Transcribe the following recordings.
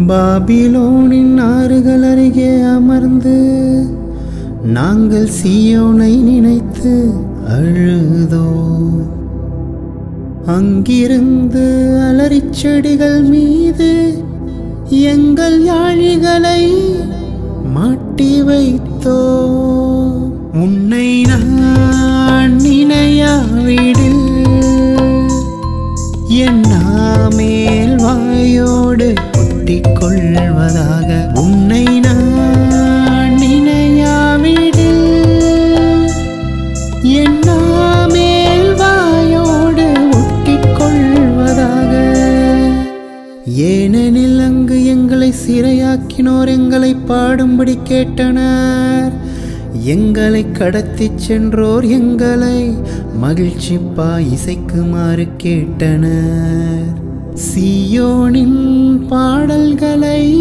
பாபிலோனின் ஆறுகள் அருகே அமர்ந்து நாங்கள் சீயோனை நினைத்து அழுதோ? அங்கிருந்து அலறிச்செடிகள் மீது எங்கள் யாழிகளை மாட்டி வைத்தோ? சிறையாக்கினோர் எங்களை பாடும்படி கேட்டனர். எங்களை கடத்திச் சென்றோர் எங்களை மகிழ்ச்சிப்பா இசைக்குமாறு கேட்டனர். சியோனின் பாடல்களை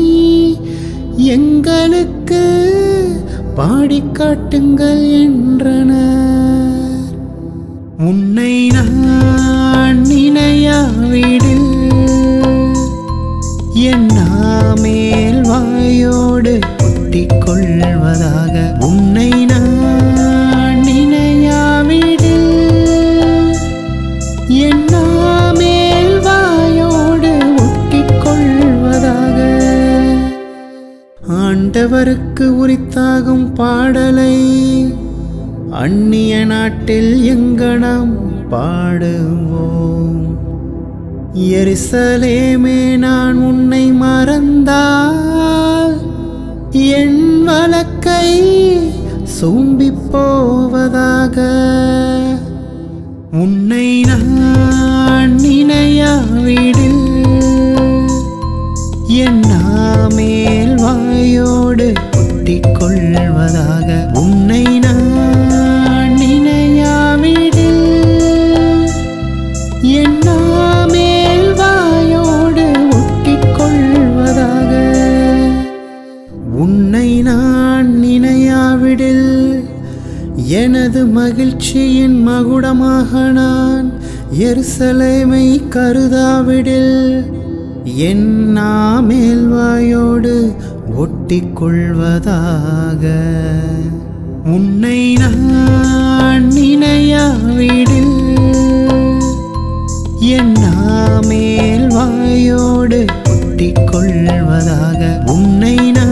எங்களுக்கு பாடிக் காட்டுங்கள் என்றனர். உன்னை நான் நினையாவிடு கொள்வதாக உன்னை நான் நினையாவிடு என்ன மேல் வாயோடு ஒட்டிக் கொள்வதாக. ஆண்டவருக்கு உரித்தாகும் பாடலை அந்நிய நாட்டில் எங்கனம் பாடுவோம். எரிசலேமே நான் உன்னை மறந்தா சோம்பி போவதாக உன்னை நான் நினையாவிடில் என்னாமேல் வாயோடு ஒட்டிக்கொள்வதாக உன்னை நான் எனது மகிழ்ச்சியின் மகுடமாக நான் எருசலைமை கருதாவிடில். என் நாமேல்வாயோடு ஒட்டிக்கொள்வதாக. ஒட்டிக் கொள்வதாக உன்னை நான் நினையாவிடில். என் நாமேல்வாயோடு ஒட்டிக் கொள்வதாக உன்னை நான்